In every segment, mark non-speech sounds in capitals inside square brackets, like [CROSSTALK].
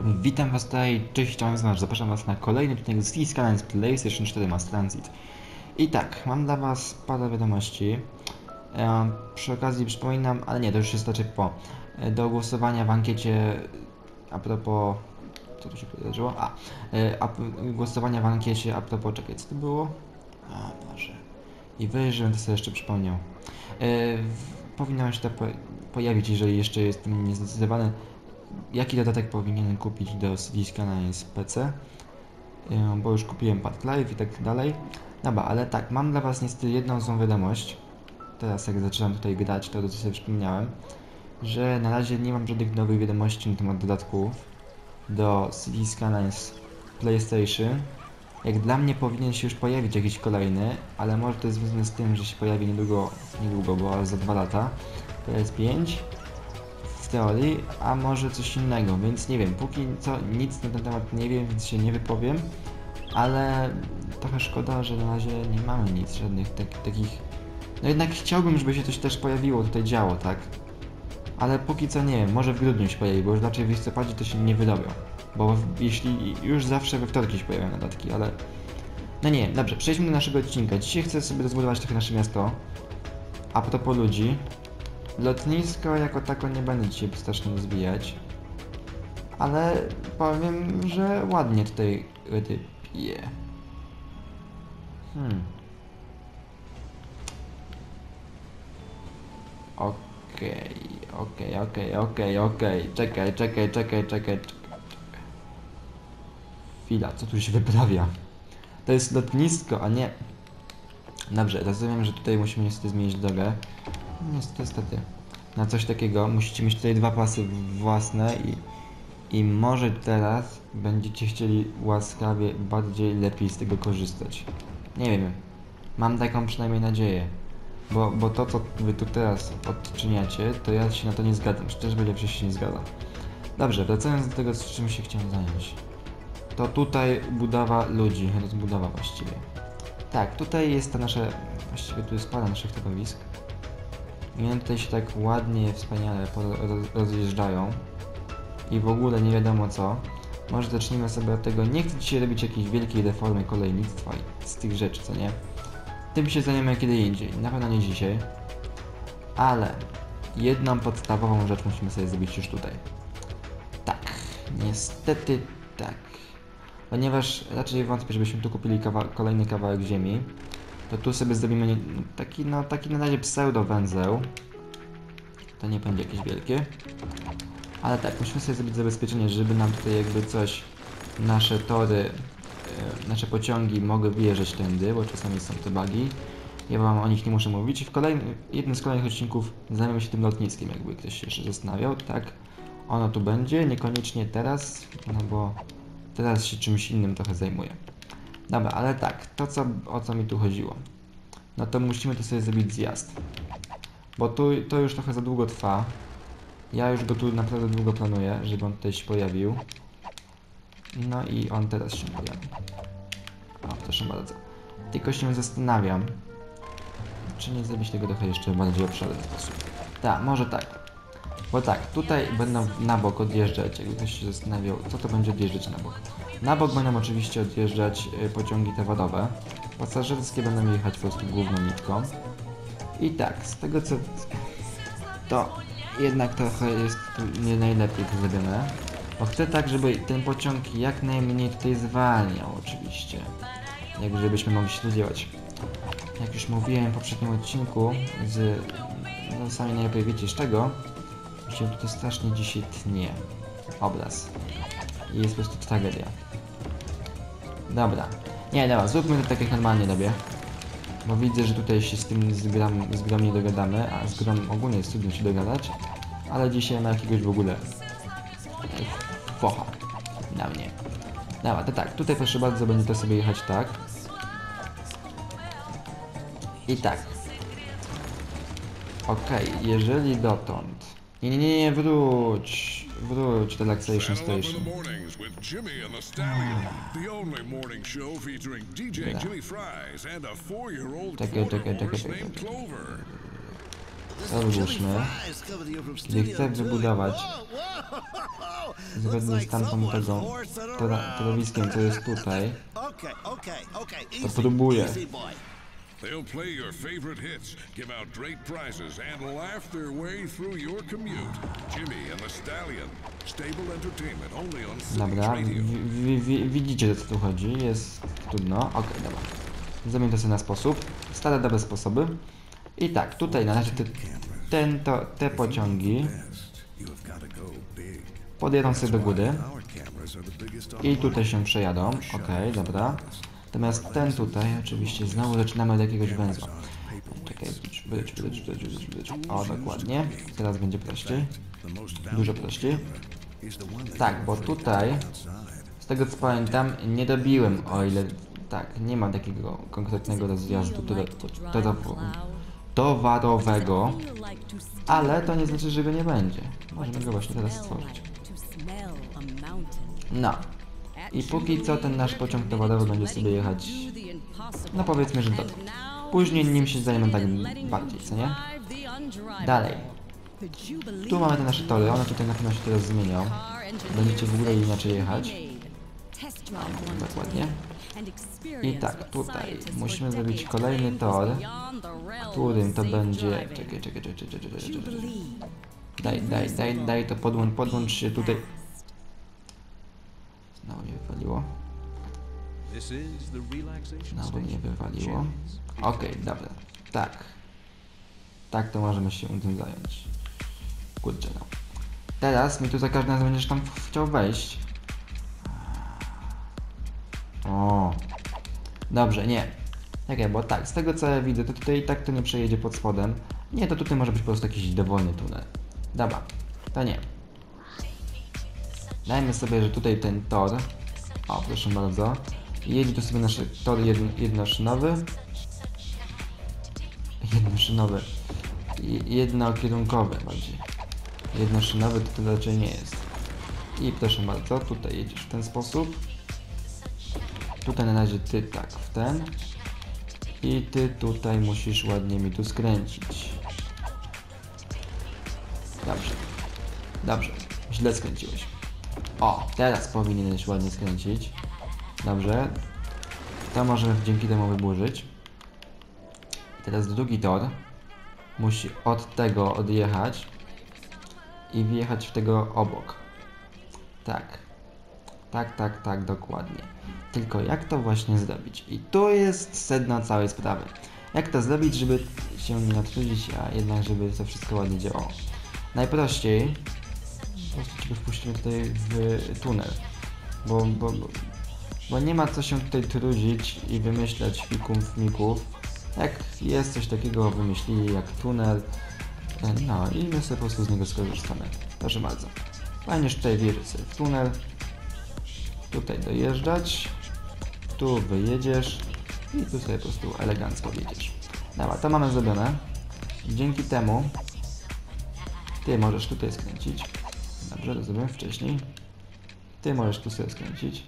Witam was tutaj, cześć, znasz, zapraszam was na kolejny odcinek z z PlayStation 4 Mass Transit. I tak, mam dla was parę wiadomości. E, przy okazji przypominam, ale nie, to już jest raczej po, e, do głosowania w ankiecie a propos... Co tu się wydarzyło? A, e, a, głosowania w ankiecie a propos, czekaj, co to było? A, Boże. I wyżej, to sobie jeszcze przypomniał. E, powinno się to po, pojawić, jeżeli jeszcze jestem niezdecydowany, jaki dodatek powinienem kupić do CD z PC, bo już kupiłem Park Live i tak dalej. Dobra, ale tak, mam dla Was niestety jedną złą wiadomość. Teraz jak zaczynam tutaj grać, to sobie przypomniałem, że na razie nie mam żadnych nowych wiadomości na temat dodatków do CD Scanner z PlayStation. Jak dla mnie powinien się już pojawić jakiś kolejny, ale może to jest związane z tym, że się pojawi niedługo, niedługo, bo za dwa lata. PS5 teorii, a może coś innego, więc nie wiem, póki co nic na ten temat nie wiem, więc się nie wypowiem, ale trochę szkoda, że na razie nie mamy nic, żadnych tak, takich... No jednak chciałbym, żeby się coś też pojawiło, tutaj działo, tak? Ale póki co nie wiem, może w grudniu się pojawi, bo już raczej w listopadzie to się nie wyrobią. Bo w, jeśli już zawsze we wtorki się pojawiają dodatki, ale... No nie, dobrze, przejdźmy do naszego odcinka. Dzisiaj chcę sobie rozbudować trochę nasze miasto. A propos ludzi, Lotnisko jako tako nie będę dzisiaj strasznie rozwijać. Ale powiem, że ładnie tutaj rypie. Hmm. Okej, okej, okej, okej, okej. Czekaj, czekaj, czekaj, czekaj, czekaj. Chwila, co tu się wyprawia? To jest lotnisko, a nie... Dobrze, rozumiem, że tutaj musimy niestety zmienić drogę. Niestety. Na coś takiego musicie mieć tutaj dwa pasy własne i, i może teraz będziecie chcieli łaskawie bardziej lepiej z tego korzystać. Nie wiem. Mam taką przynajmniej nadzieję. Bo, bo to, co wy tu teraz odczyniacie, to ja się na to nie zgadzam. Szczerze powiedziawszy się nie zgadzam. Dobrze, wracając do tego, z czym się chciałem zająć. To tutaj budowa ludzi, rozbudowa właściwie. Tak, tutaj jest ta nasza, właściwie tu jest para naszych targowisk. One tutaj się tak ładnie, wspaniale rozjeżdżają. I w ogóle nie wiadomo co. Może zacznijmy sobie od tego, nie chcę dzisiaj robić jakiejś wielkiej reformy kolejnictwa i z tych rzeczy, co nie? Tym się zajmiemy kiedy indziej, na pewno nie dzisiaj. Ale jedną podstawową rzecz musimy sobie zrobić już tutaj. Tak, niestety tak. Ponieważ raczej wątpię, żebyśmy tu kupili kawa kolejny kawałek ziemi, to tu sobie zrobimy taki, no, taki na razie pseudo węzeł. To nie będzie jakieś wielkie. Ale tak, musimy sobie zrobić zabezpieczenie, żeby nam tutaj jakby coś, nasze tory, e, nasze pociągi mogły wjeżdżać tędy, bo czasami są te bugi. Ja wam o nich nie muszę mówić. W kolejnym, jednym z kolejnych odcinków zajmiemy się tym lotniskiem, jakby ktoś się jeszcze zastanawiał. Tak, ono tu będzie, niekoniecznie teraz, no bo teraz się czymś innym trochę zajmuję. Dobra, ale tak, to co, o co mi tu chodziło. No to musimy tu sobie zrobić zjazd. Bo tu, to już trochę za długo trwa. Ja już go tu naprawdę długo planuję, żeby on tutaj się pojawił. No i on teraz się pojawi. O, proszę bardzo. Tylko się zastanawiam, czy nie zrobić tego trochę jeszcze bardziej obszarny sposób. Tak, może tak. Bo tak, tutaj będą na bok odjeżdżać, jakby ktoś się zastanawiał, co to będzie odjeżdżać na bok. Na bok będą oczywiście odjeżdżać y, pociągi towarowe. Pasażerskie będą jechać po prostu główną nitką. I tak, z tego co... To jednak trochę jest nie najlepiej zrobione. Bo chcę tak, żeby ten pociąg jak najmniej tutaj zwalniał oczywiście. Jak żebyśmy mogli się tu działać. Jak już mówiłem w poprzednim odcinku z... No sami najlepiej wiecie z czego. Się tutaj strasznie dzisiaj tnie obraz. I jest po prostu tragedia. Dobra. Nie, dobra, zróbmy to tak jak normalnie robię. Bo widzę, że tutaj się z tym z gram, z grom nie dogadamy, a z grom ogólnie jest trudno się dogadać. Ale dzisiaj ma jakiegoś w ogóle focha na mnie. Dobra, to tak, tutaj proszę bardzo będzie to sobie jechać tak. I tak. Okej, jeżeli dotąd... Nie, nie, nie, wróć. Wróć, Relaxation Station. Czekaj, czekaj, czekaj. Kiedy chcę wybudować. Zgodnie z tamtą tego telewiskiem, co jest tutaj, [LAUGHS] to próbuję. They'll play your favorite hits, give out great prizes, and laugh their way through your commute. Jimmy and the Stallion. Stable entertainment only on Dobra, wi- wi- wi- widzicie o co tu chodzi, jest trudno. Okej, dobra. Zrobimy to sobie na sposób. Stare dobre sposoby. I tak, tutaj na razie te, ten, to, te pociągi podjadą sobie do góry i tutaj się przejadą. Okej, dobra. Natomiast ten tutaj, oczywiście znowu zaczynamy od jakiegoś węzła. Czekaj, wydź, wydź, wydź, wydź, wydź. O, dokładnie. Teraz będzie prościej. Dużo prościej. Tak, bo tutaj, z tego co pamiętam, nie dobiłem, o ile... Tak, nie ma takiego konkretnego rozjazdu towarowego, ale to nie znaczy, że go nie będzie. Możemy go właśnie teraz stworzyć. No. I póki co ten nasz pociąg towarowy będzie sobie jechać, no powiedzmy, że do... Później nim się zajmę tak bardziej, co nie? Dalej. Tu mamy te nasze tory, one tutaj na pewno się teraz zmienią. Będziecie w ogóle inaczej jechać. Dokładnie. I tak, tutaj musimy zrobić kolejny tor, którym to będzie... Czekaj, czekaj, czekaj, czekaj, czekaj, czekaj. Daj, daj, daj, daj to podłącz, podłącz się tutaj. Znowu mnie wywaliło. Znowu mnie wywaliło. Okej, dobra. Tak. Tak to możemy się tym zająć. Kurczę no. Teraz mi tu za każdym razem będziesz tam chciał wejść. O. Dobrze, nie. Czekaj, bo tak, z tego co ja widzę, to tutaj i tak to nie przejedzie pod spodem. Nie, to tutaj może być po prostu jakiś dowolny tunel. Dobra, to nie. Dajmy sobie, że tutaj ten tor. O, proszę bardzo. Jedzie tu sobie nasz tor jedno, jednoszynowy. Jednoszynowy. Je- Jednokierunkowy bardziej. Jednoszynowy to, to raczej nie jest. I proszę bardzo, tutaj jedziesz w ten sposób. Tutaj na razie ty tak w ten. I ty tutaj musisz ładnie mi tu skręcić. Dobrze. Dobrze. Źle skręciłeś. O, teraz powinieneś ładnie skręcić. Dobrze. To możemy dzięki temu wyburzyć. Teraz drugi tor musi od tego odjechać i wjechać w tego obok. Tak. Tak, tak, tak, dokładnie. Tylko jak to właśnie zrobić? I tu jest sedno całej sprawy. Jak to zrobić, żeby się nie natrudzić, a jednak żeby to wszystko ładnie działało? Najprościej Ciebie wpuścimy tutaj w tunel. Bo, bo, bo, bo nie ma co się tutaj trudzić i wymyślać fików, mików. Jak jest coś takiego wymyślili jak tunel, e, no i my sobie po prostu z niego skorzystamy. Proszę bardzo. Fajnie, że tutaj sobie w tunel. Tutaj dojeżdżać. Tu wyjedziesz. I tu sobie po prostu elegancko wjedziesz. Dobra, to mamy zrobione. Dzięki temu ty możesz tutaj skręcić. Dobrze, to zrobiłem wcześniej. Ty możesz tu sobie skręcić.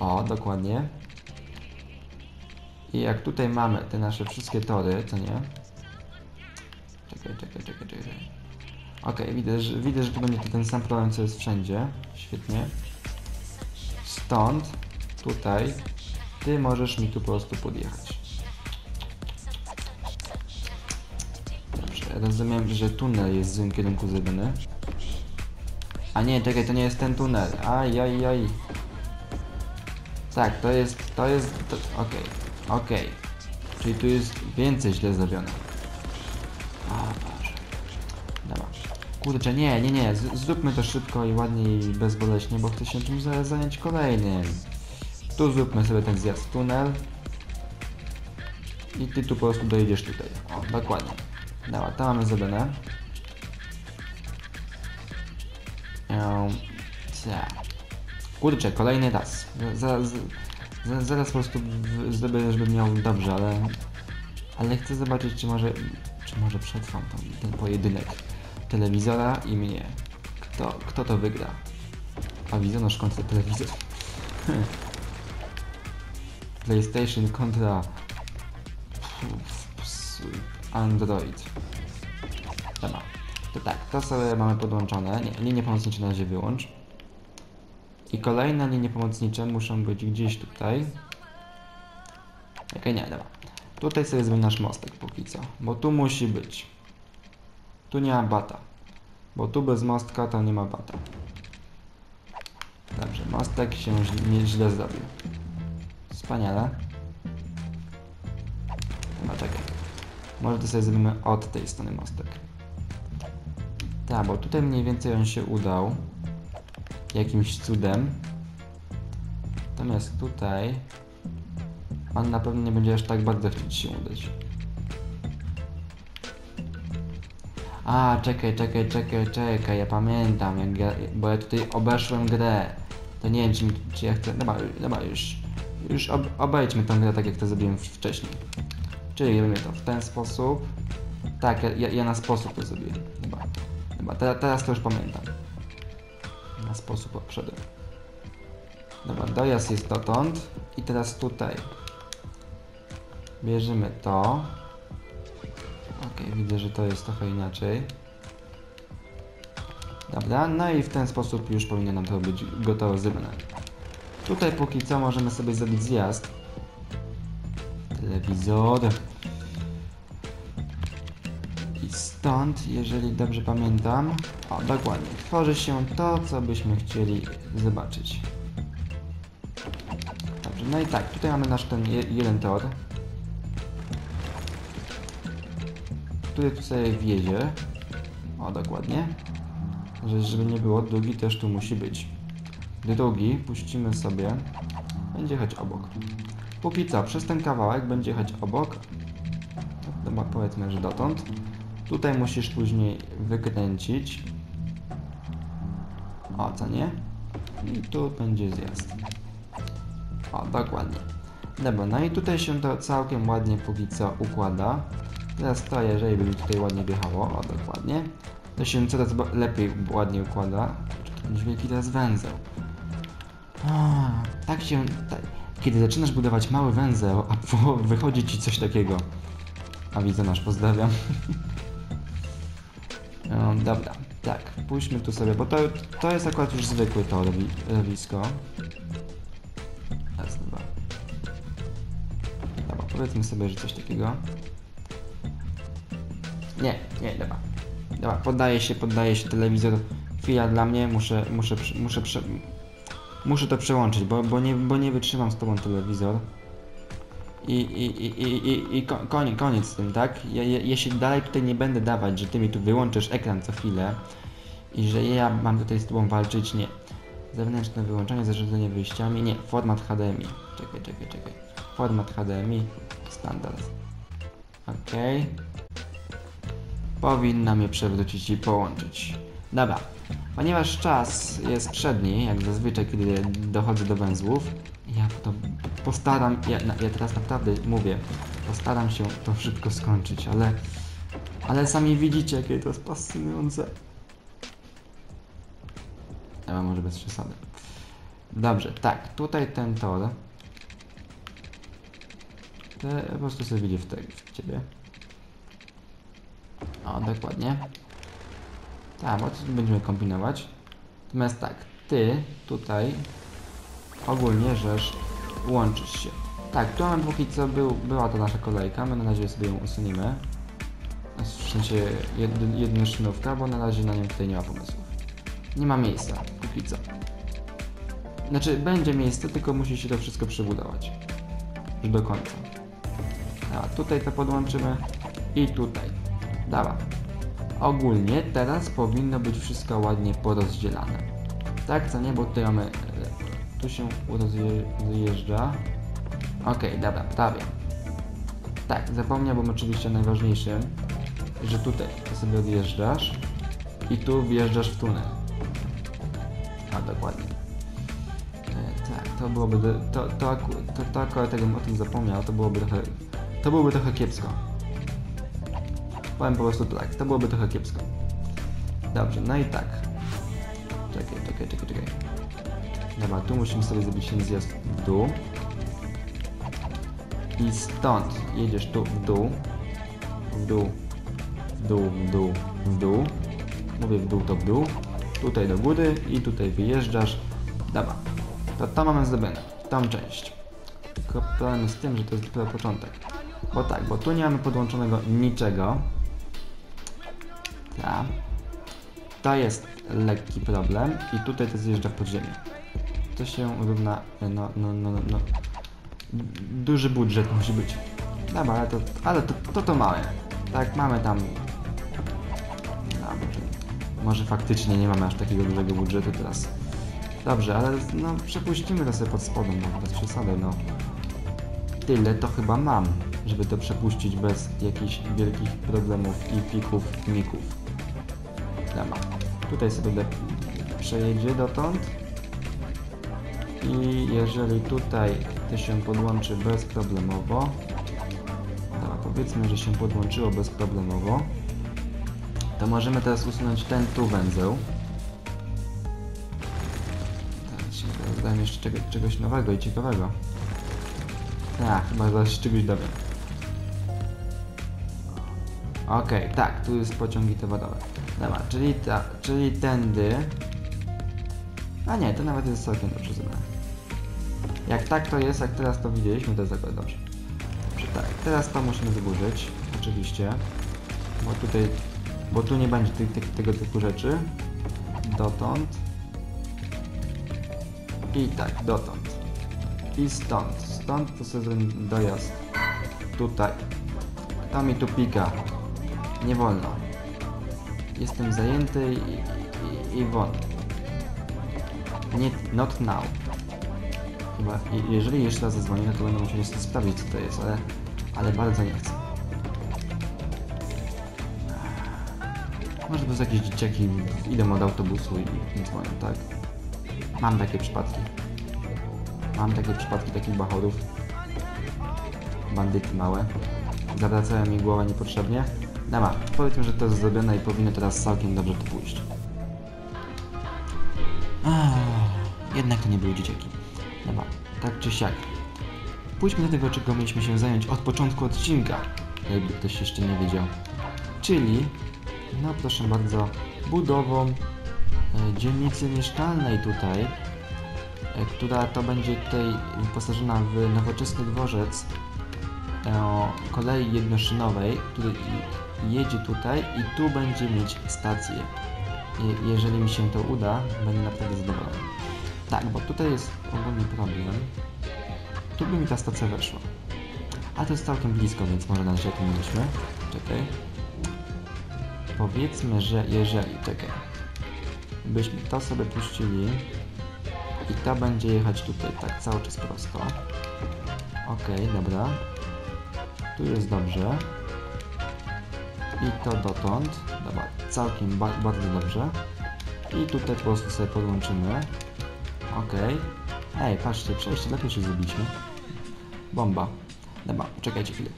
O, dokładnie. I jak tutaj mamy te nasze wszystkie tory, co nie? Czekaj, czekaj, czekaj, czekaj. Okej, widzę, że, widzę, że tu będzie ten sam problem, co jest wszędzie. Świetnie. Stąd, tutaj, ty możesz mi tu po prostu podjechać. Rozumiem, że tunel jest w złym kierunku zrobiony. A nie, czekaj, to nie jest ten tunel. Aj, aj, aj. Tak, to jest, to jest, okej, okej. Czyli tu jest więcej źle zrobione. O Boże. Dobra. Kurczę, nie, nie, nie, zróbmy to szybko i ładnie i bezboleśnie, bo chcę się czymś zająć kolejnym. Tu zróbmy sobie ten zjazd tunel. I ty tu po prostu dojedziesz tutaj. O, dokładnie. Dobra, to mamy. Um, Kurczę, kolejny raz. Zaraz, po prostu zrobię, żeby miał dobrze, ale... Ale chcę zobaczyć, czy może... Czy może przetrwam ten, ten pojedynek telewizora i mnie. Kto, kto to wygra? A wizonosz kontra telewizor. [LAUGHS] PlayStation kontra... Android. Dobra. To tak, to sobie mamy podłączone. Nie, linie pomocnicze na razie wyłącz. I kolejne linie pomocnicze muszą być gdzieś tutaj. Okej, nie, dobra. Tutaj sobie zrobimy nasz mostek póki co, bo tu musi być. Tu nie ma bata. Bo tu bez mostka to nie ma bata. Dobrze, mostek się źle- nie źle zrobił. Wspaniale. Chyba czekaj. Może to sobie zrobimy od tej strony mostek. Tak, bo tutaj mniej więcej on się udał. Jakimś cudem. Natomiast tutaj on na pewno nie będzie aż tak bardzo chcieć się udać. A, czekaj, czekaj, czekaj, czekaj, ja pamiętam, jak ja, bo ja tutaj obeszłem grę. To nie wiem, czy, czy ja chcę, dobra, dobra, już, już ob, obejdźmy tę grę tak, jak to zrobiłem wcześniej. Czyli robimy to w ten sposób. Tak, ja, ja, na sposób to zrobiłem. Dobra, dobra teraz, teraz to już pamiętam. Na sposób obszedłem. Dobra, dojazd jest dotąd i teraz tutaj. Bierzemy to. Ok, widzę, że to jest trochę inaczej. Dobra, no i w ten sposób już powinno nam to być gotowe zrobione. Tutaj póki co możemy sobie zrobić zjazd. Telewizor. Stąd, jeżeli dobrze pamiętam, o dokładnie, tworzy się to, co byśmy chcieli zobaczyć. Dobrze, no i tak, tutaj mamy nasz ten je, jeden tor, który tu sobie. O, dokładnie. Że, żeby nie było, drugi też tu musi być. Drugi puścimy sobie, będzie jechać obok. Póki co, przez ten kawałek będzie jechać obok. Dobra, powiedzmy, że dotąd. Tutaj musisz później wykręcić. O, co nie? I tu będzie zjazd. O, dokładnie. Dobra, no i tutaj się to całkiem ładnie póki co układa. Teraz to, jeżeli by mi tutaj ładnie wjechało, o dokładnie, to się coraz lepiej ładnie układa. To będzie wielki teraz węzeł. A, tak się, tak. Kiedy zaczynasz budować mały węzeł, a wychodzi ci coś takiego. A widzę nasz, pozdrawiam. [LAUGHS] Dobra, tak, pójdźmy tu sobie, bo to, to jest akurat już zwykły to rowi. Raz, dwa. Dobra, powiedzmy sobie, że coś takiego. Nie, nie, dobra. Dobra, poddaje się, poddaje się telewizor. Chwila dla mnie, muszę, muszę, muszę, prze, muszę to przełączyć, bo, bo, nie, bo nie wytrzymam z tobą telewizor. I, i, i, i, i, i ko- koniec, koniec z tym, tak? Ja, ja, ja się dalej tutaj nie będę dawać, że ty mi tu wyłączysz ekran co chwilę i że ja mam tutaj z tobą walczyć, nie. Zewnętrzne wyłączenie, zarządzanie wyjściami, nie. Format HDMI. Czekaj, czekaj, czekaj. Format HDMI, standard. Okej. Powinna mnie przewrócić i połączyć. Dobra. Ponieważ czas jest przedni, jak zazwyczaj, kiedy dochodzę do węzłów, postaram, ja, ja teraz naprawdę mówię, postaram się to szybko skończyć, ale, ale sami widzicie, jakie to jest fascynujące. Ale może bez przesady. Dobrze, tak, tutaj ten tor. To po prostu sobie widzi w, te, w ciebie. O, dokładnie. Tak, bo tu będziemy kombinować. Natomiast tak, ty tutaj ogólnie rzecz łączysz się. Tak, tu mamy póki co był, była to nasza kolejka, my na razie sobie ją usuniemy. W sensie jed, jednoszynówka, bo na razie na nią tutaj nie ma pomysłów. Nie ma miejsca, póki co. Znaczy, będzie miejsce, tylko musi się to wszystko przebudować. Już do końca. A tutaj to podłączymy i tutaj. Dobra. Ogólnie teraz powinno być wszystko ładnie porozdzielane. Tak, co nie, bo tutaj mamy... Tu się rozjeżdża. Okej, dobra, prawie. Tak, zapomniałbym oczywiście o najważniejszym, że tutaj to sobie odjeżdżasz i tu wjeżdżasz w tunel. A, dokładnie. E, tak, to byłoby... To, to, aku- to, to akurat jakbym o tym zapomniał, to byłoby trochę... To byłoby trochę kiepsko. Powiem po prostu tak, to byłoby trochę kiepsko. Dobrze, no i tak. Czekaj, czekaj, czekaj, czekaj. Dobra, tu musimy sobie zrobić ten zjazd w dół. I stąd jedziesz tu w dół. w dół, w dół, w dół, w dół. Mówię w dół to w dół. Tutaj do góry i tutaj wyjeżdżasz. Dobra, to to mamy zrobione, tą część. Tylko problem z tym, że to jest dopiero początek. Bo tak, bo tu nie mamy podłączonego niczego. Tak. To jest lekki problem i tutaj to zjeżdża w podziemie. To się równa, no, no, no, no, no. Duży budżet musi być. Dobra, ale to, ale to, to, to małe. Tak, mamy tam... No, może, faktycznie nie mamy aż takiego dużego budżetu teraz. Dobrze, ale no przepuścimy to sobie pod spodem, no bez przesady, no. Tyle to chyba mam, żeby to przepuścić bez jakichś wielkich problemów i pików, mików. Dobra. Tutaj sobie przejedzie dotąd. I jeżeli tutaj to się podłączy bezproblemowo, dobra, powiedzmy, że się podłączyło bezproblemowo, to możemy teraz usunąć ten tu węzeł. Tak, się teraz dałem jeszcze czego, czegoś nowego i ciekawego. Tak, chyba zaraz czegoś dowiem. Okej, tak, tu jest pociągi towarowe. Dobra, czyli, ta, czyli tędy. A nie, to nawet jest całkiem dobrze zrobione. Jak tak to jest, jak teraz to widzieliśmy, to jest dobrze. Dobrze, tak, teraz to musimy wyburzyć, oczywiście. Bo tutaj, bo tu nie będzie tych, tych, tego typu rzeczy. Dotąd. I tak, dotąd. I stąd. Stąd to sobie dojazd. Tutaj. To mi tu pika. Nie wolno. Jestem zajęty i, i, i. Nie, not now. Chyba, je- jeżeli jeszcze raz zadzwonię, to będę musiał niestety sprawdzić co to jest, ale, ale bardzo nie chcę. Może to jest jakieś dzieciaki idą od autobusu i, i dzwonią, tak? Mam takie przypadki. Mam takie przypadki takich bachorów. Bandyty małe. Zawracają mi głowę niepotrzebnie. Dobra, powiedzmy, że to jest zrobione i powinno teraz całkiem dobrze to pójść. Jednak to nie były dzieciaki. Dobra, tak czy siak. Pójdźmy do tego, czego mieliśmy się zająć od początku odcinka, jakby ktoś jeszcze nie wiedział. Czyli, no proszę bardzo, budową e, dzielnicy mieszkalnej tutaj, e, która to będzie tutaj wyposażona w nowoczesny dworzec e, kolei jednoszynowej, który jedzie tutaj i tu będzie mieć stację. Je, jeżeli mi się to uda, będę naprawdę zadowolony. Tak, bo tutaj jest ogólny problem. Tu by mi ta stacja weszła. A to jest całkiem blisko, więc może na razie o. Czekaj. Powiedzmy, że jeżeli, czekaj, byśmy to sobie puścili i ta będzie jechać tutaj, tak, cały czas prosto. Okej, dobra. Tu jest dobrze. I to dotąd. Dobra, całkiem ba bardzo dobrze. I tutaj po prostu sobie podłączymy. Okej. Ej, patrzcie, przejście lepiej się zrobiliśmy. Bomba. Dobra, czekajcie chwilę.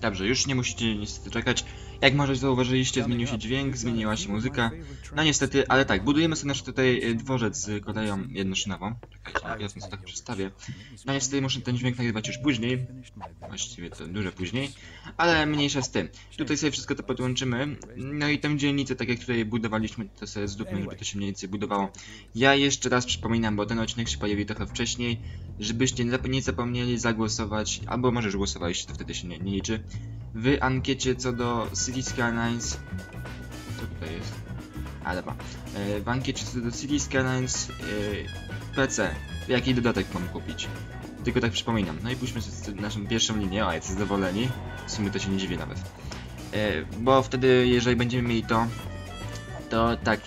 Dobrze, już nie musicie niestety czekać. Jak może zauważyliście, zmienił się dźwięk, zmieniła się muzyka. No niestety, ale tak, budujemy sobie nasz tutaj e, dworzec z koleją jednoszynową. Czekajcie, ja sobie tak przedstawię. No niestety muszę ten dźwięk nagrywać już później. Właściwie to dużo później. Ale mniejsza z tym. Tutaj sobie wszystko to podłączymy. No i tę dzielnicę, tak jak tutaj budowaliśmy, to sobie zróbmy, żeby to się mniej więcej budowało. Ja jeszcze raz przypominam, bo ten odcinek się pojawi trochę wcześniej, żebyście nie zapomnieli zagłosować, albo może już głosowaliście, to wtedy się nie, nie liczy, w ankiecie co do City Skylines. Co tutaj jest? A dobra. E, W ankiecie co do City Skylines PC. Jaki dodatek mam kupić? Tylko tak przypominam. No i pójdźmy sobie naszą pierwszą linię. O, jacy zadowoleni. W sumie to się nie dziwię nawet. E, bo wtedy, jeżeli będziemy mieli to, to tak.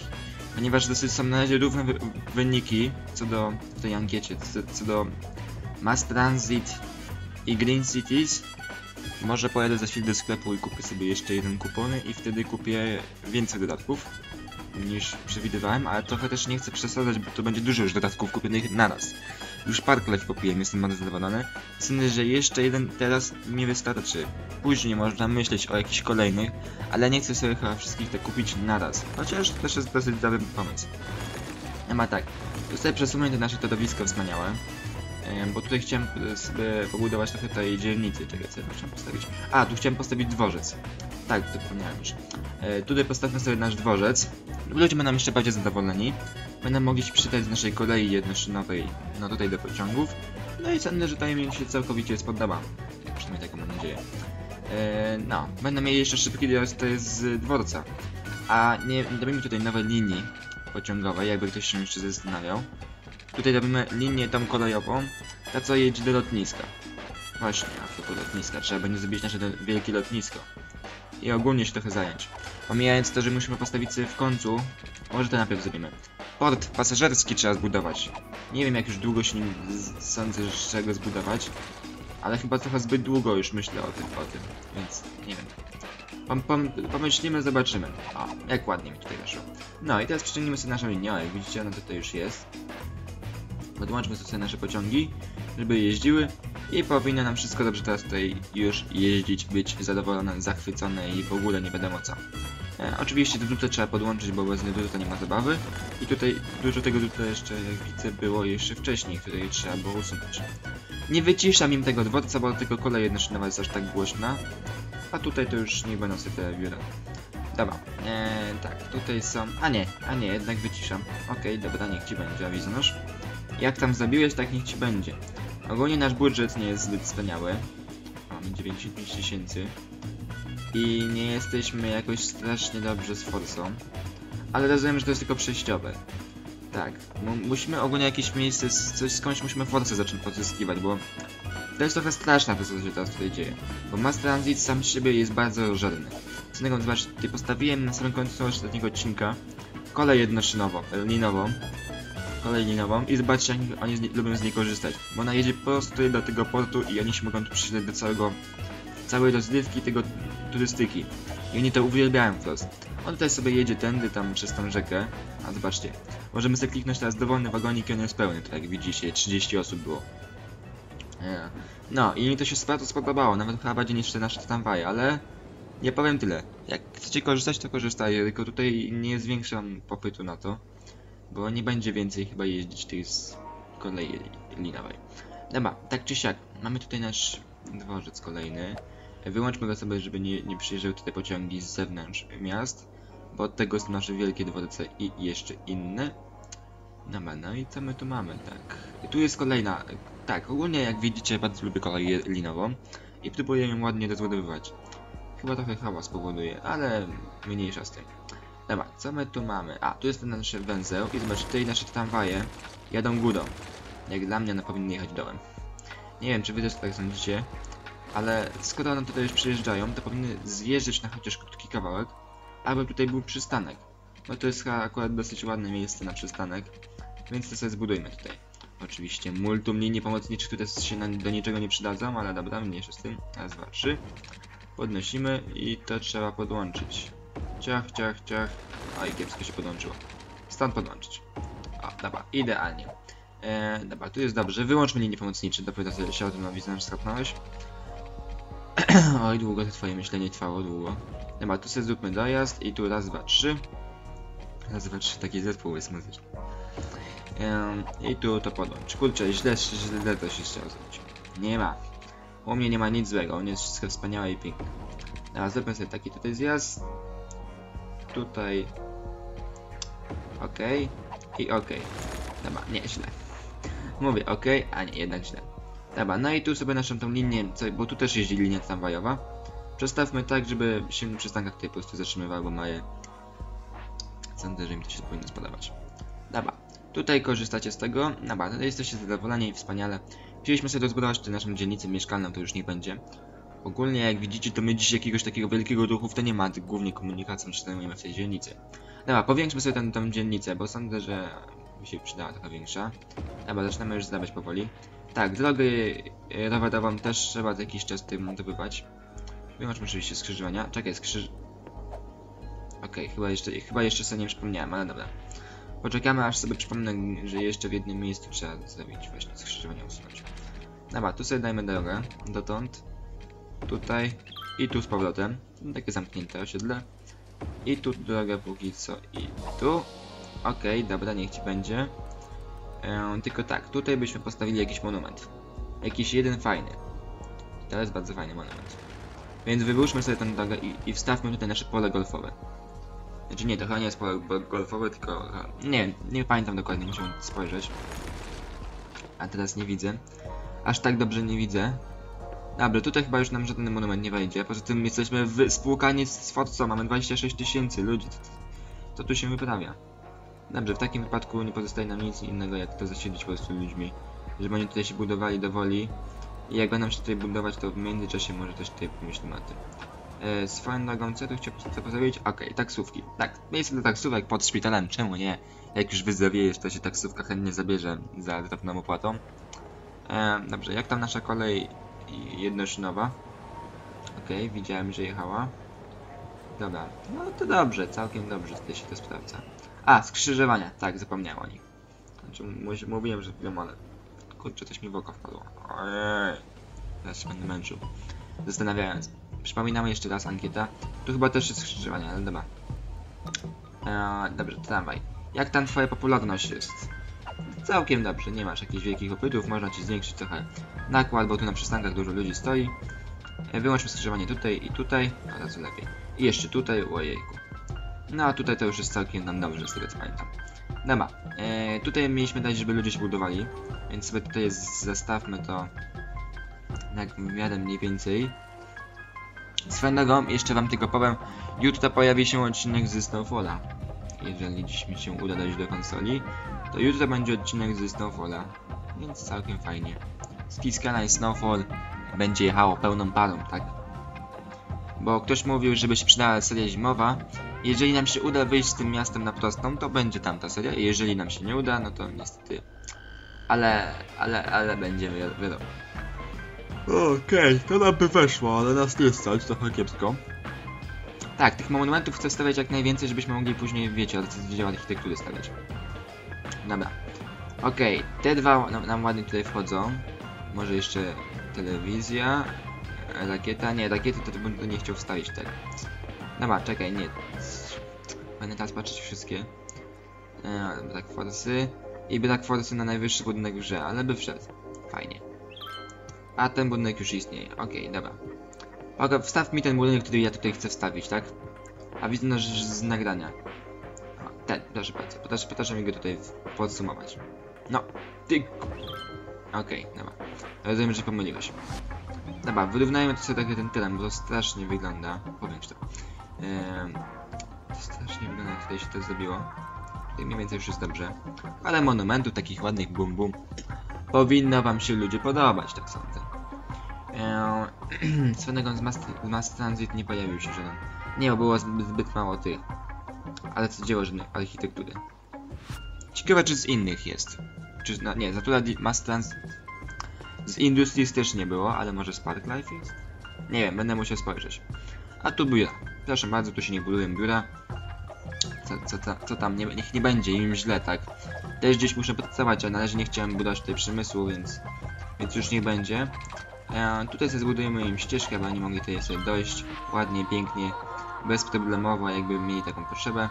Ponieważ dosyć są na razie równe wy wyniki co do w tej ankiecie, co, co do Mass Transit i Green Cities, może pojadę za chwilę do sklepu i kupię sobie jeszcze jeden kupon i wtedy kupię więcej dodatków niż przewidywałem, ale trochę też nie chcę przesadzać, bo to będzie dużo już dodatków kupionych na raz. Już Parklife kupiłem, jestem bardzo zadowolony. Sądzę, że jeszcze jeden teraz mi wystarczy. Później można myśleć o jakichś kolejnych, ale nie chcę sobie chyba wszystkich te kupić na raz. Chociaż to też jest dosyć dobry pomysł. No ma tak, tu sobie przesunę te nasze torowisko wspaniałe. Bo tutaj chciałem e, sobie pobudować trochę tej dzielnicy, czego sobie chciałem postawić. A, tu chciałem postawić dworzec. Tak, to wspomniałem już. E, tutaj postawmy sobie nasz dworzec. Ludzie będą jeszcze bardziej zadowoleni. Będą mogli się przyczepać z naszej kolei jednoszynowej, no tutaj do pociągów. No i sądzę, że to im się całkowicie spodoba. Przynajmniej taką mam nadzieję. E, no, będą mieli jeszcze szybki dojazd z dworca. A nie robimy tutaj nowej linii pociągowej, jakby ktoś się jeszcze zastanawiał. Tutaj robimy linię tą kolejową, ta co jedzie do lotniska. Właśnie, a propos lotniska, trzeba będzie zrobić nasze wielkie lotnisko. I ogólnie się trochę zająć. Pomijając to, że musimy postawić sobie w końcu, może to najpierw zrobimy. Port pasażerski trzeba zbudować. Nie wiem jak już długo się nim sądzę, że trzeba go zbudować. Ale chyba trochę zbyt długo już myślę o tym, o tym, więc nie wiem. Pom, pom, pomyślimy, zobaczymy. O, jak ładnie mi tutaj weszło. No i teraz przyciągniemy sobie naszą linię, jak widzicie ona tutaj już jest. Podłączmy sobie nasze pociągi, żeby jeździły i powinno nam wszystko dobrze teraz tutaj już jeździć, być zadowolone, zachwycone i w ogóle nie wiadomo co. E, oczywiście do duta trzeba podłączyć, bo bez duta nie ma zabawy. I tutaj dużo tego duta jeszcze, jak widzę, było jeszcze wcześniej, tutaj trzeba było usunąć. Nie wyciszam im tego dworca, bo tylko kolej jednoszynowa jest aż tak głośna. A tutaj to już nie będą sobie te biura. Dobra, eee, tak, tutaj są... A nie, a nie, jednak wyciszam. Okej, dobra, niech ci będzie, awizonosz. Jak tam zabiłeś, tak niech ci będzie. Ogólnie nasz budżet nie jest zbyt wspaniały. Mamy 95 tysięcy. I nie jesteśmy jakoś strasznie dobrze z forsą. Ale rozumiem, że to jest tylko przejściowe. Tak, mu- musimy ogólnie jakieś miejsce, z- coś skądś musimy forsę zacząć pozyskiwać, bo to jest trochę straszne to, co się teraz tutaj dzieje. Bo Mass Transit sam z siebie jest bardzo żadny. Co innego, zobacz, tutaj postawiłem na samym końcu ostatniego odcinka kolej jednoszynową, e, linową. Kolej linową i zobaczcie, jak oni z niej, lubią z niej korzystać. Bo ona jedzie po prostu do tego portu i oni się mogą tu przyjrzeć do całego, całej rozrywki tego turystyki. I oni to uwielbiają wprost. On tutaj sobie jedzie tędy, tam przez tą rzekę. A zobaczcie, możemy sobie kliknąć teraz dowolny wagonik i on jest pełny, tak jak widzicie, 30 osób było. Nie. No i mi to się bardzo spodobało, nawet chyba bardziej niż te nasze tramwaje, ale nie powiem tyle. Jak chcecie korzystać, to korzystajcie, tylko tutaj nie zwiększam popytu na to, bo nie będzie więcej chyba jeździć tych z kolei linowej. Dobra, tak czy siak, mamy tutaj nasz dworzec kolejny. Wyłączmy go sobie, żeby nie, nie przyjeżdżały tutaj pociągi z zewnątrz miast, bo od tego są nasze wielkie dworce i jeszcze inne. Dobra, no i co my tu mamy, tak. I tu jest kolejna, tak, ogólnie jak widzicie bardzo lubię kolej linową i próbuję ją ładnie rozładowywać. Chyba trochę hałas powoduje, ale mniejsza z tym. Dobra, co my tu mamy? A, tu jest ten nasz węzeł i zobaczcie, tutaj nasze tramwaje jadą górą. Jak dla mnie one powinny jechać dołem. Nie wiem, czy wy też tak sądzicie, ale skoro one tutaj już przyjeżdżają, to powinny zjeżdżać na chociaż krótki kawałek, aby tutaj był przystanek. No to jest akurat dosyć ładne miejsce na przystanek, więc to sobie zbudujmy tutaj. Oczywiście multum linii pomocniczych tutaj się na, do niczego nie przydadzą, ale dobra, mniejsze z tym. Raz, dwa, trzy. Podnosimy i to trzeba podłączyć. Ciach, ciach, ciach. A i kiepsko się podłączyło. Stąd podłączyć. O, dobra, idealnie. E, dobra, tu jest dobrze. Wyłączmy linie pomocnicze, sobie się o tym widzę, skapnąłeś. [CLEARS THROAT] Oj, długo to twoje myślenie trwało, długo. Dobra, tu sobie zróbmy dojazd i tu raz, dwa, trzy. Raz, dwa, trzy, taki zespół jest muzyczny. I tu to podłącz. Kurczę, źle, źle to się chciało zrobić. Nie ma. U mnie nie ma nic złego, u mnie jest wszystko wspaniałe i piękne. Teraz zrobię sobie taki tutaj zjazd. Tutaj. Okej. I okej. Dobra, nie, źle. Mówię okej, a nie, jednak źle. Dobra, no i tu sobie naszą tą linię, bo tu też jeździ linia tramwajowa. Przestawmy tak, żeby się przystankach tutaj po prostu zatrzymywały, bo maje... Sądzę, że im to się powinno spodobać. Dobra, tutaj korzystacie z tego. Dobra, tutaj jesteście zadowoleni i wspaniale. Chcieliśmy sobie rozbudować tę naszą dzielnicę mieszkalną, to już nie będzie. Ogólnie jak widzicie, to my dziś jakiegoś takiego wielkiego ruchu w to nie ma, głównie komunikacją zajmujemy w tej dzielnicy. Dobra, powiększmy sobie tę, tę dzielnicę, bo sądzę, że mi się przydała trochę większa. Dobra, zaczynamy już zdawać powoli. Tak, drogę e, rowerową też trzeba za jakiś czas tym montowywać. Wyłączmy oczywiście skrzyżowania. Czekaj, skrzyż... Okej, chyba jeszcze, chyba jeszcze sobie nie przypomniałem, ale dobra. Poczekamy aż sobie przypomnę, że jeszcze w jednym miejscu trzeba zrobić właśnie skrzyżowania usunąć. Dobra, tu sobie dajmy drogę, dotąd, tutaj i tu z powrotem. Takie zamknięte osiedle. I tu drogę póki co i tu. Okej, dobra, niech ci będzie. E, tylko tak, tutaj byśmy postawili jakiś monument. Jakiś jeden fajny. To jest bardzo fajny monument. Więc wybórzmy sobie tę drogę i, i wstawmy tutaj nasze pole golfowe. Znaczy nie, to chyba nie jest pole go- golfowe, tylko... Nie, nie pamiętam dokładnie, musimy spojrzeć. A teraz nie widzę. Aż tak dobrze nie widzę. Dobra, tutaj chyba już nam żaden monument nie wejdzie. Poza tym jesteśmy w spłukani z Forco, mamy 26 tysięcy ludzi. Co, tu się wyprawia? Dobrze, w takim wypadku nie pozostaje nam nic innego, jak to zasiedlić po prostu ludźmi. Żeby oni tutaj się budowali do woli. I jak będą się tutaj budować, to w międzyczasie może też tutaj pomyślimy o tym. E, swoją drogą, co tu chciałbym postawić? Okej, taksówki. Tak, miejsce do taksówek pod szpitalem, czemu nie? Jak już wyzdrowiejesz, to się taksówka chętnie zabierze za drobną opłatą. E, dobrze, jak tam nasza kolej jednoszynowa? Okej, widziałem, że jechała. Dobra, no to dobrze, całkiem dobrze tutaj się to sprawdza. A, skrzyżowania, tak, zapomniałem o nich. Znaczy, mówiłem, że wiem, ale... Kurczę, coś mi w oko wpadło. Ojej. Teraz się będę męczył. Zastanawiając. Przypominamy jeszcze raz ankieta. Tu chyba też jest skrzyżowanie, ale dobra. Eee, dobrze, tramwaj. Jak tam twoja popularność jest? Całkiem dobrze, nie masz jakichś wielkich opytów, można ci zwiększyć trochę nakład, bo tu na przystankach dużo ludzi stoi. E, wyłączmy skrzyżowanie tutaj i tutaj, a razu lepiej. I jeszcze tutaj, ojejku. No a tutaj to już jest całkiem nam dobrze, z tego co pamiętam. Dobra, e, tutaj mieliśmy dać, żeby ludzie się budowali, więc sobie tutaj jest, to jak w miarę mniej więcej. Swoją jeszcze wam tylko powiem, jutro pojawi się odcinek ze Snowfalla. Jeżeli dziś mi się uda dojść do konsoli, to jutro będzie odcinek ze Snowfalla, więc całkiem fajnie. Skiskana i Snowfall będzie jechało pełną parą, tak? Bo ktoś mówił, żeby się przydała seria zimowa. Jeżeli nam się uda wyjść z tym miastem na prostą, to będzie tam ta seria. Jeżeli nam się nie uda, no to niestety. Ale, ale, ale będzie wi- wiadomo. Okej, to nam by weszło, ale nas nie stać, trochę kiepsko. Tak, tych monumentów chcę stawiać jak najwięcej, żebyśmy mogli później, wiecie, od dzieł architektury stawiać. Dobra. Okej, te dwa nam, nam ładnie tutaj wchodzą. Może jeszcze telewizja. e, Rakieta, nie, rakiety to bym nie chciał wstawić tak. Dobra, czekaj, nie. Będę teraz patrzeć wszystkie. E, Black Force'y. I Black Force'y na najwyższy budynek w grze, ale by wszedł. Fajnie. A ten budynek już istnieje. Okej, dobra. Oga, wstaw mi ten budynek, który ja tutaj chcę wstawić, tak? A widzę nasz z nagrania. O, ten, proszę bardzo. Proszę, proszę mi go tutaj podsumować. No, ty... Okej, dobra. Rozumiem, że pomyliłeś. Dobra, wyrównajmy to sobie tak ten teren, bo to strasznie wygląda. Powiększ to. Ehm, to strasznie wygląda, jak tutaj się to zrobiło. Tutaj mniej więcej już jest dobrze. Ale monumentów takich ładnych bum bum powinno wam się ludzie podobać, tak sądzę. Eee, drogą [CLEARS THROAT] z Mass, Transit nie pojawił się żaden. Nie, bo było zbyt, zbyt mało tych. Ale co dzieło żadnej architektury. Ciekawe czy z innych jest. Czy no, nie, Zatura Di- Mass Transit z Industries też nie było, ale może Spark Life jest? Nie wiem, będę musiał spojrzeć. A tu biura. Proszę bardzo, tu się nie budują biura. Co, co, co, co tam, nie, niech nie będzie im źle, tak? Też gdzieś muszę pracować, a na razie nie chciałem budować tutaj przemysłu, więc, więc już niech będzie. E, tutaj sobie zbudujemy im ścieżkę, aby oni mogli tutaj sobie dojść ładnie, pięknie, bezproblemowo, jakby mieli taką potrzebę.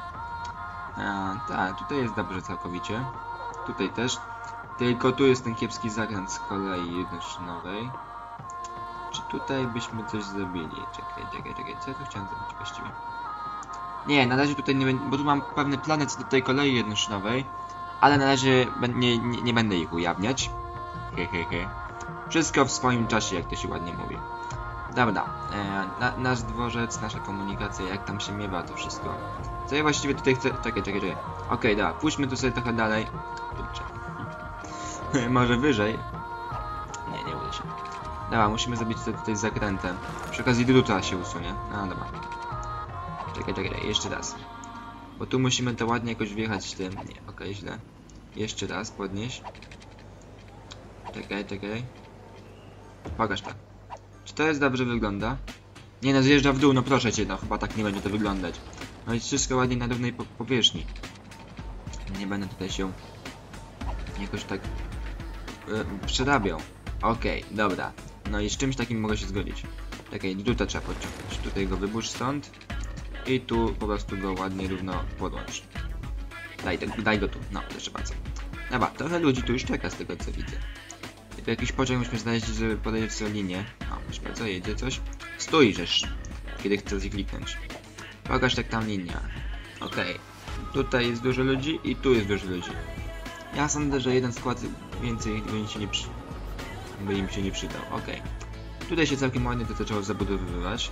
E, tak, tutaj jest dobrze całkowicie. Tutaj też. Tylko tu jest ten kiepski zakręt z kolei jednoszynowej. Czy tutaj byśmy coś zrobili? Czekaj, czekaj, czekaj, co ja tu chciałem zrobić właściwie? Nie, na razie tutaj nie będę, bo tu mam pewne plany co do tej kolei jednoszynowej, ale na razie nie, nie, nie będę ich ujawniać. Hehehe. Wszystko w swoim czasie, jak to się ładnie mówi. Dobra, e, na, nasz dworzec, nasza komunikacja, jak tam się miewa to wszystko. Co ja właściwie tutaj chcę... Czekaj, czekaj, czekaj. Okej, dobra, pójdźmy tu sobie trochę dalej. Kurczę. [LAUGHS] Może wyżej. Nie, nie uda się. Dobra, musimy zrobić to tutaj zakrętem. Przy okazji druta się usunie. No dobra. Czekaj, czekaj, jeszcze raz. Bo tu musimy to ładnie jakoś wjechać tym. Nie, okej, źle. Jeszcze raz, podnieś. Czekaj, czekaj. Pokaż to. Czy to jest dobrze wygląda? Nie no, zjeżdża w dół, no proszę cię, no chyba tak nie będzie to wyglądać. No i wszystko ładnie na równej po powierzchni. Nie będę tutaj się jakoś tak e, przerabiał. Okej, dobra. No i z czymś takim mogę się zgodzić. Czekaj, tutaj trzeba podciągnąć. Tutaj go wybórz stąd. I tu po prostu go ładnie równo podłącz. Daj, daj go tu, no proszę bardzo. Dobra, trochę ludzi tu już czeka z tego co widzę. Tu jakiś pociąg musimy znaleźć, żeby podejść sobie linię. O, proszę bardzo, jedzie coś. Stój żeż, kiedy chcę kliknąć. Pokaż tak tam linia. Okej. Tutaj jest dużo ludzi i tu jest dużo ludzi. Ja sądzę, że jeden skład więcej im się nie, przy... by im się nie przydał. Okej. Tutaj się całkiem ładnie to zaczęło zabudowywać.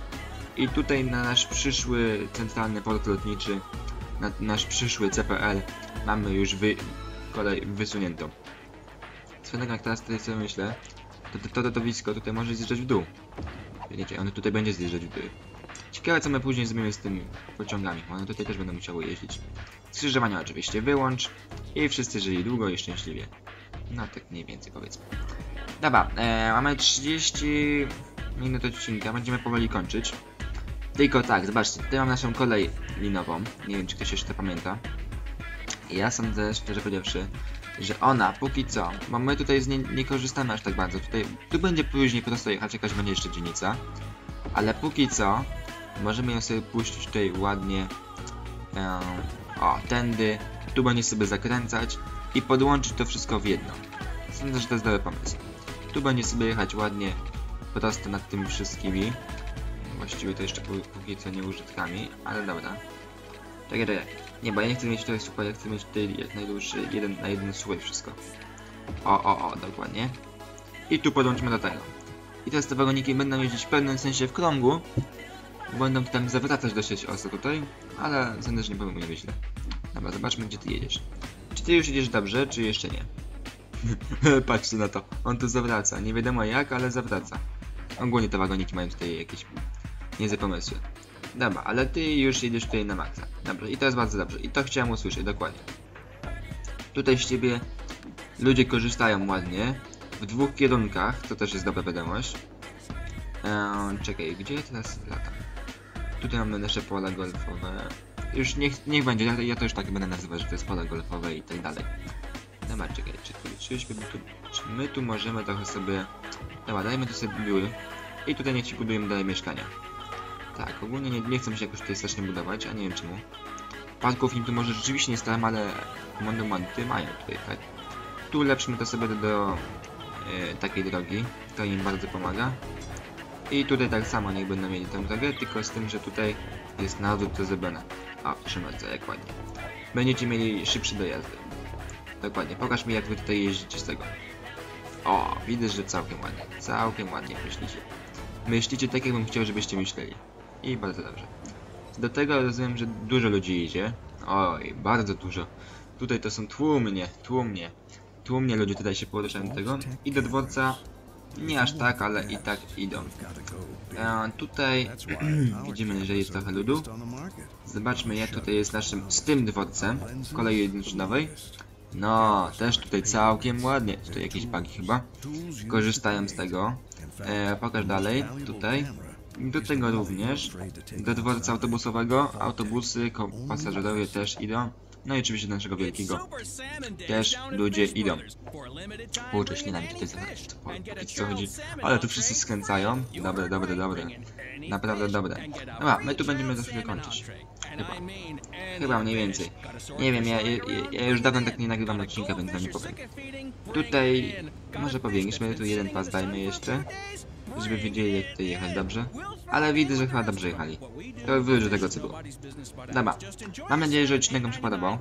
I tutaj na nasz przyszły centralny port lotniczy, na nasz przyszły CPL mamy już wy... kolej wysuniętą. Swoją jak teraz tutaj sobie myślę, to to, to lądowisko tutaj może zjeżdżać w dół. Wiecie, ono tutaj będzie zjeżdżać w dół. Ciekawe co my później zrobimy z tymi pociągami, one tutaj też będą musiały jeździć. Skrzyżowania oczywiście wyłącz i wszyscy żyli długo i szczęśliwie. No tak mniej więcej powiedzmy. Dobra, e, mamy 30 minut odcinka, będziemy powoli kończyć. Tylko tak, zobaczcie, tutaj mam naszą kolej linową, nie wiem czy ktoś jeszcze pamięta. Ja sądzę, szczerze powiedziawszy, że ona póki co, bo my tutaj z niej nie korzystamy aż tak bardzo, tutaj, tu będzie później prosto jechać, jakaś będzie jeszcze dzielnica, ale póki co możemy ją sobie puścić tutaj ładnie, em, o, tędy, tu będzie sobie zakręcać i podłączyć to wszystko w jedno. Sądzę, że to jest dobry pomysł. Tu będzie sobie jechać ładnie prosto nad tymi wszystkimi. Właściwie to jeszcze pó- póki co nie użytkami, ale dobra. Czekaj, czekaj. Nie, bo ja nie chcę mieć tutaj super, ja chcę mieć tutaj jak najdłuższy jeden na jeden słuchaj wszystko. O, o, o, dokładnie. I tu podłączymy do tego. I teraz te wagoniki będą jeździć w pewnym sensie w krągu. Będą tam zawracać do 6 osób tutaj, ale sądzę, że nie pomyliłem źle. Dobra, zobaczmy gdzie ty jedziesz. Czy ty już jedziesz dobrze, czy jeszcze nie? [LAUGHS] Patrzcie na to, on tu zawraca, nie wiadomo jak, ale zawraca. Ogólnie te wagoniki mają tutaj jakieś niezłe pomysły. Dobra, ale ty już jedziesz tutaj na maksa. Dobrze, i to jest bardzo dobrze. I to chciałem usłyszeć, dokładnie. Tutaj z ciebie ludzie korzystają ładnie. W dwóch kierunkach, to też jest dobra wiadomość. Eee, czekaj, gdzie ja teraz latam? Tutaj mamy nasze pola golfowe. Już niech, niech będzie, ja, ja to już tak będę nazywać, że to jest pola golfowe i tak dalej. Dobra, czekaj, czy, tu, czy my tu możemy trochę sobie... Dobra, dajmy tu sobie biury. I tutaj niech ci budujemy dalej mieszkania. Tak, ogólnie nie, nie chcę się jakoś tutaj strasznie budować, a nie wiem czemu. Parków im tu może rzeczywiście nie stałem, ale monumenty mają tutaj, tak. Tu ulepszymy to sobie do, do e, takiej drogi, to im bardzo pomaga. I tutaj tak samo niech będą mieli tę drogę, tylko z tym, że tutaj jest na odwrót zrobione. O, proszę bardzo, jak ładnie. Będziecie mieli szybszy dojazd. Dokładnie, pokaż mi jak wy tutaj jeździcie z tego. O, widzę, że całkiem ładnie, całkiem ładnie myślicie. Myślicie tak, jakbym chciał, żebyście myśleli. I bardzo dobrze. Do tego rozumiem, że dużo ludzi idzie. Oj, bardzo dużo. Tutaj to są tłumnie, tłumnie. Tłumnie ludzie tutaj się poruszają do tego. I do dworca nie aż tak, ale i tak idą. E, tutaj [CLEARS THROAT] widzimy, że jest trochę ludu. Zobaczmy jak tutaj jest naszym z tym dworcem w kolei jednoszynowej. No, też tutaj całkiem ładnie. Tutaj jakieś bugi chyba. Korzystają z tego. E, pokaż dalej, tutaj. Do tego również. Do dworca autobusowego. Autobusy, pasażerowie też idą. No i oczywiście naszego wielkiego. Też ludzie idą. Kurczę, mi tutaj zaraz. Co chodzi? Ale tu wszyscy skręcają. Dobre, dobre, dobre. Naprawdę dobre. Dobra, my tu będziemy za chwilę kończyć. Chyba. Chyba mniej więcej. Nie wiem, ja, ja, ja już dawno tak nie nagrywam odcinka, więc wam nie powiem. Tutaj może powiększmy, tu jeden pas dajmy jeszcze. Żeby wiedzieli jak tutaj jechać dobrze. Ale widzę, że chyba dobrze jechali. To do tego było. Dobra. Mam nadzieję, że odcinek wam się podobał.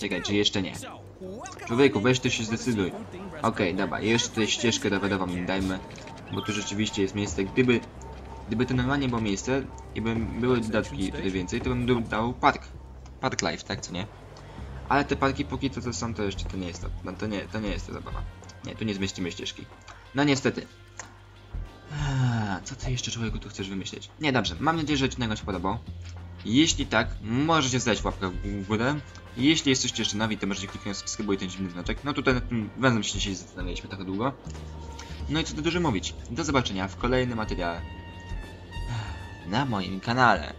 Czekaj, czy jeszcze nie? Człowieku, weź tu się zdecyduj. Okej, dobra, jeszcze ścieżkę rowerową im dajmy. Bo tu rzeczywiście jest miejsce. Gdyby, gdyby to normalnie było miejsce i by były dodatki tutaj więcej, to bym dał park. Park life, tak co nie? Ale te parki póki co to są, to jeszcze to nie jest to. No to nie, to nie jest to zabawa. Nie, tu nie zmieścimy ścieżki. No niestety. Eee, Co ty jeszcze człowieku tu chcesz wymyślić? Nie, dobrze. Mam nadzieję, że odcinek wam się podobał. Jeśli tak, możecie zdać łapkę w górę. Jeśli jesteście jeszcze nowi, to możecie kliknąć subskrybuj ten dziwny znaczek. No tutaj nad tym węzłem się dzisiaj zastanawialiśmy trochę długo. No i co tu dużo mówić. Do zobaczenia w kolejnym materiale. Na moim kanale.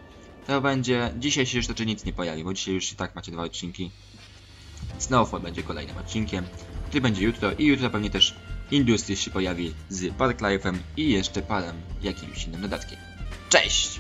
To będzie... Dzisiaj się raczej nic nie pojawi, bo dzisiaj już i tak macie dwa odcinki. Snowfall będzie kolejnym odcinkiem. Który będzie jutro i jutro pewnie też Industries się pojawi z Park Life'em i jeszcze parę jakimś innym dodatkiem. Cześć!